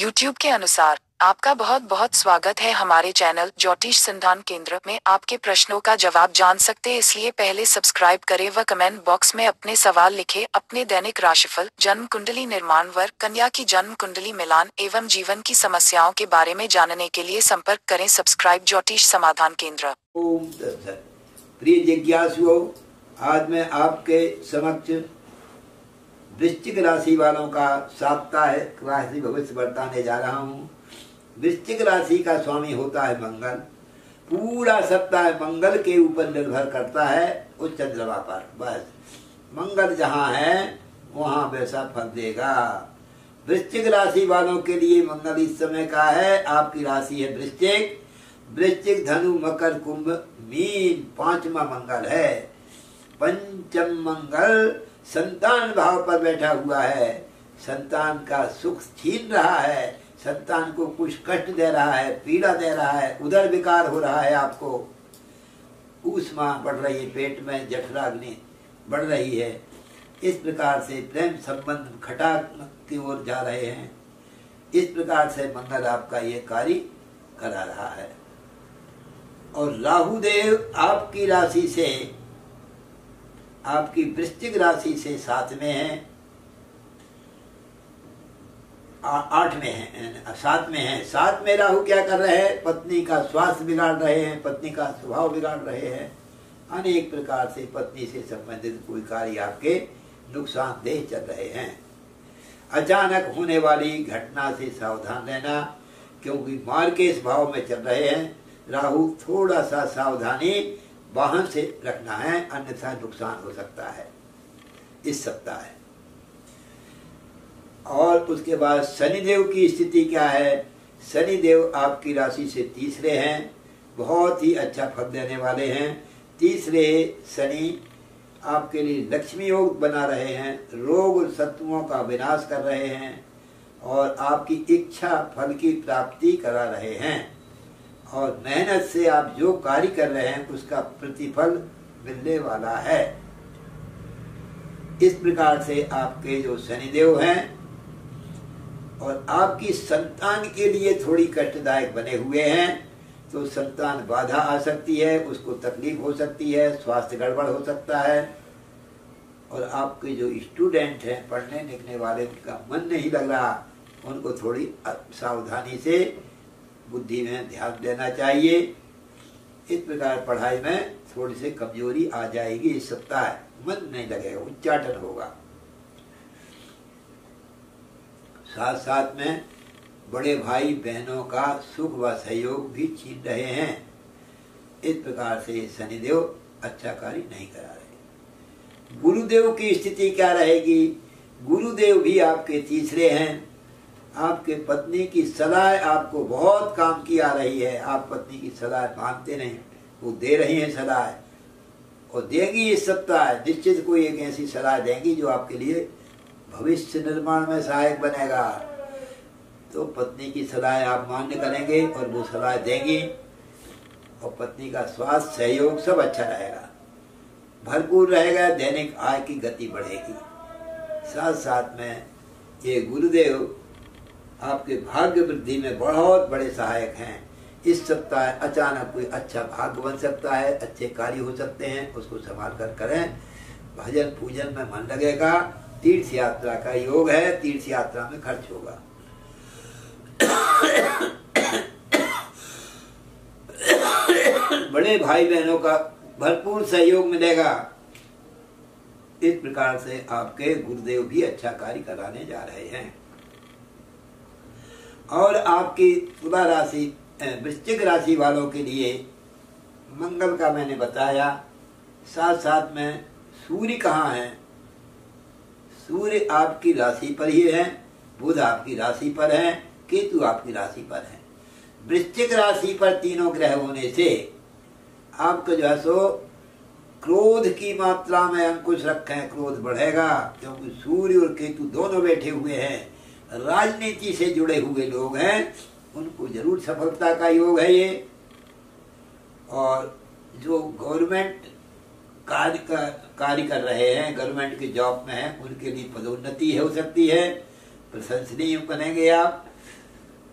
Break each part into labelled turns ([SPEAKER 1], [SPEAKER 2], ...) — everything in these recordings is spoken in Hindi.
[SPEAKER 1] YouTube के अनुसार आपका बहुत बहुत स्वागत है हमारे चैनल ज्योतिष सिंधान केंद्र में। आपके प्रश्नों का जवाब जान सकते इसलिए पहले सब्सक्राइब करें व कमेंट बॉक्स में अपने सवाल लिखें। अपने दैनिक राशिफल, जन्म कुंडली निर्माण वर कन्या की जन्म कुंडली मिलान एवं जीवन की समस्याओं के बारे में जानने के लिए संपर्क करें सब्सक्राइब ज्योतिष समाधान केंद्र।
[SPEAKER 2] प्रिय जिज्ञासुओं, आज मैं आपके समक्ष वृश्चिक राशि वालों का साप्ताहिक राशि भविष्य बताने जा रहा हूँ। वृश्चिक राशि का स्वामी होता है मंगल। पूरा सप्ताह मंगल के ऊपर निर्भर करता है उस चंद्रमा पर। बस। मंगल जहाँ है, वहाँ वैसा फल देगा। वृश्चिक राशि वालों के लिए मंगल इस समय का है। आपकी राशि है वृश्चिक। वृश्चिक धनु, मकर, कुंभ, मीन, पांचवा मंगल है। पंचम मंगल संतान भाव पर बैठा हुआ है। संतान का सुख छीन रहा है। संतान को कुछ कष्ट दे रहा है, पीड़ा दे रहा है उधर विकार हो रहा है आपको। ऊष्मा बढ़ रही है, पेट में जठराग्नि बढ़ रही है। इस प्रकार से प्रेम संबंध खटा की ओर जा रहे हैं। इस प्रकार से मंगल आपका ये कार्य करा रहा है। और राहुदेव आपकी राशि से, आपकी वृश्चिक राशि से साथ में है। आठ में है सात में है। सात में राहु क्या कर रहे हैं? पत्नी का स्वास्थ्य बिगाड़ रहे हैं, पत्नी का स्वभाव बिगाड़ रहे हैं। अनेक प्रकार से पत्नी से संबंधित कोई कार्य आपके नुकसानदेह चल रहे हैं। अचानक होने वाली घटना से सावधान रहना, क्योंकि मार के इस भाव में चल रहे हैं। राहु थोड़ा सा सावधानी वाहन से रखना है, अन्यथा नुकसान हो सकता है। इस सप्ताह और उसके बाद शनिदेव की स्थिति क्या है? शनिदेव आपकी राशि से तीसरे हैं, बहुत ही अच्छा फल देने वाले हैं। तीसरे शनि आपके लिए लक्ष्मी योग बना रहे हैं, रोग शत्रुओं का विनाश कर रहे हैं और आपकी इच्छा फल की प्राप्ति करा रहे हैं। और मेहनत से आप जो कार्य कर रहे हैं, उसका प्रतिफल मिलने वाला है। इस प्रकार से आपके जो शनिदेव हैं और आपकी संतान के लिए थोड़ी कष्टदायक बने हुए हैं तो संतान बाधा आ सकती है, उसको तकलीफ़ हो सकती है, स्वास्थ्य गड़बड़ हो सकता है। और आपके जो स्टूडेंट हैं, पढ़ने लिखने वाले उनका मन नहीं लग रहा, उनको थोड़ी सावधानी से बुद्धि में ध्यान देना चाहिए। इस प्रकार पढ़ाई में थोड़ी सी कमज़ोरी आ जाएगी इस सप्ताह, मन नहीं लगेगा, उच्चाटन होगा। साथ साथ में बड़े भाई बहनों का सुख व सहयोग भी छीन रहे हैं। इस प्रकार से शनिदेव अच्छा कार्य नहीं करा रहे। गुरुदेव की स्थिति क्या रहेगी? गुरुदेव भी आपके तीसरे हैं। आपके पत्नी की सलाह आपको बहुत काम की आ रही है। आप पत्नी की सलाह मानते नहीं। वो दे रही है सलाह। और देगी इस सप्ताह। निश्चित कोई एक ऐसी सलाह देंगी जो आपके लिए भविष्य निर्माण में सहायक बनेगा। तो पत्नी की सलाह आप मान्य करेंगे और वो सलाह देंगी, और पत्नी का स्वास्थ्य, सहयोग सब अच्छा रहेगा। भरपूर रहेगा, दैनिक आय की गति बढ़ेगी। साथ साथ में ये गुरुदेव आपके भाग्य वृद्धि में बहुत बड़े सहायक हैं। इस सप्ताह अचानक कोई अच्छा भाग्य बन सकता है, अच्छे कार्य हो सकते हैं, उसको संभाल कर करें। भजन पूजन में मन लगेगा तीर्थ यात्रा का योग है तीर्थ यात्रा में खर्च होगा। बड़े भाई बहनों का भरपूर सहयोग मिलेगा। इस प्रकार से आपके गुरुदेव भी अच्छा कार्य कराने जा रहे हैं। और आपकी तुला राशि वृश्चिक राशि वालों के लिए मंगल का मैंने बताया साथ साथ में सूर्य कहाँ है सूर्य आपकी राशि पर ही है, बुध आपकी राशि पर है, केतु आपकी राशि पर है। वृश्चिक राशि पर तीनों ग्रह होने से आपका जो है सो क्रोध की मात्रा में अंकुश रखें, क्रोध बढ़ेगा, क्योंकि सूर्य और केतु दोनों बैठे हुए हैं। राजनीति से जुड़े हुए लोग हैं, उनको ज़रूर सफलता का योग है ये। और जो गवर्नमेंट कार्य कर कार्य कर रहे हैं गवर्नमेंट के जॉब में हैं, उनके लिए पदोन्नति हो सकती है। प्रशंसनीय बनेंगे आप।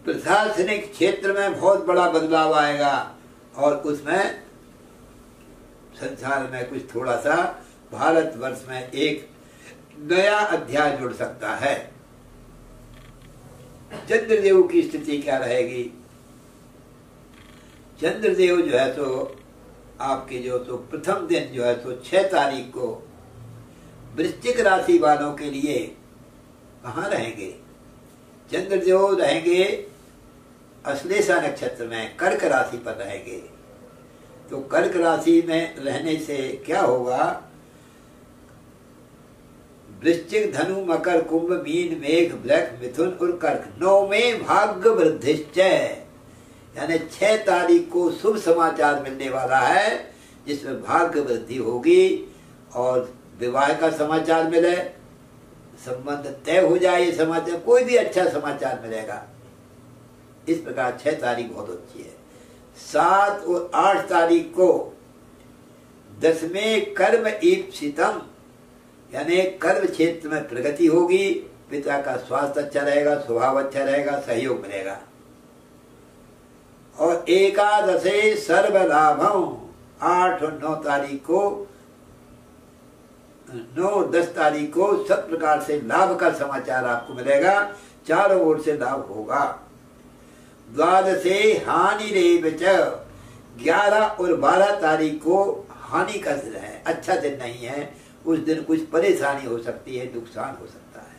[SPEAKER 2] प्रशासनिक क्षेत्र में बहुत बड़ा बदलाव आएगा और उसमें संसार में कुछ थोड़ा सा भारतवर्ष में एक नया अध्याय जुड़ सकता है। चंद्रदेव की स्थिति क्या रहेगी? चंद्रदेव जो है तो आपके जो तो प्रथम दिन जो है तो छह तारीख को वृश्चिक राशि वालों के लिए कहा रहेंगे? चंद्रदेव रहेंगे, अश्लेषा नक्षत्र में, कर्क राशि पर रहेंगे। तो कर्क राशि में रहने से क्या होगा? वृश्चिक धनु, मकर कुंभ, मीन, मेघ ब्लैक मिथुन और कर्क नौ में भाग्य वृद्धिश्चय। यानी छह तारीख को शुभ समाचार मिलने वाला है, जिसमें भाग्य वृद्धि होगी और विवाह का समाचार मिले, संबंध तय हो जाए ये समाचार, कोई भी अच्छा समाचार मिलेगा। इस प्रकार छह तारीख बहुत अच्छी है। सात और आठ तारीख को दसवें कर्म ईप्सितम, यानी कर्म क्षेत्र में प्रगति होगी, पिता का स्वास्थ्य अच्छा रहेगा, स्वभाव अच्छा रहेगा, सहयोग मिलेगा। और एकादशे सर्व लाभम आठ और नौ तारीख को नौ, दस तारीख को सब प्रकार से लाभ का समाचार आपको मिलेगा। चारों ओर से लाभ होगा। द्वादशे हानि रेव ग्यारह और बारह तारीख को हानि का दिन है। अच्छा दिन नहीं है। उस दिन कुछ परेशानी हो सकती है, नुकसान हो सकता है।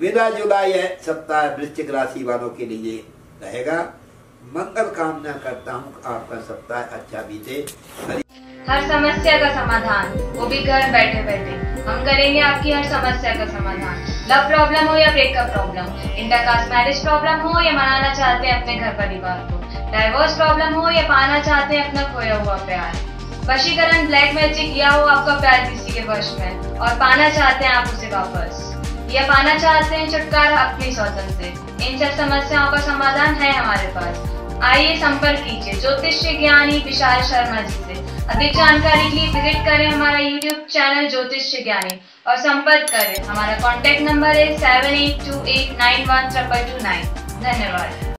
[SPEAKER 2] मिला जुला यह सप्ताह वृश्चिक राशि वालों के लिए रहेगा। मंगल कामना करता हूँ आपका सप्ताह अच्छा बीते।
[SPEAKER 3] हर समस्या का समाधान। वो भी घर बैठे बैठे। हम करेंगे आपकी हर समस्या का समाधान। लव प्रॉब्लम हो या breakup problem intercaste marriage problem हो या मनाना चाहते हैं अपने घर परिवार को? डाइवोर्स प्रॉब्लम हो या पाना चाहते हैं अपना खोया हुआ प्यार? वशीकरण ब्लैक मैजिक या हो आपका प्यार किसी के वश में? और पाना चाहते हैं आप उसे वापस? या पाना चाहते हैं छुटकारा अपनी स्वतंत्र से? इन सब समस्याओं का समाधान है हमारे पास। आइए संपर्क कीजिए। ज्योतिष ज्ञानी विशाल शर्मा जी से। अधिक जानकारी के लिए विज़िट करें हमारा यूट्यूब चैनल ज्योतिष ज्ञानी और संपर्क करें। हमारा कॉन्टेक्ट नंबर है seven eight two eight nine one triple two nine धन्यवाद।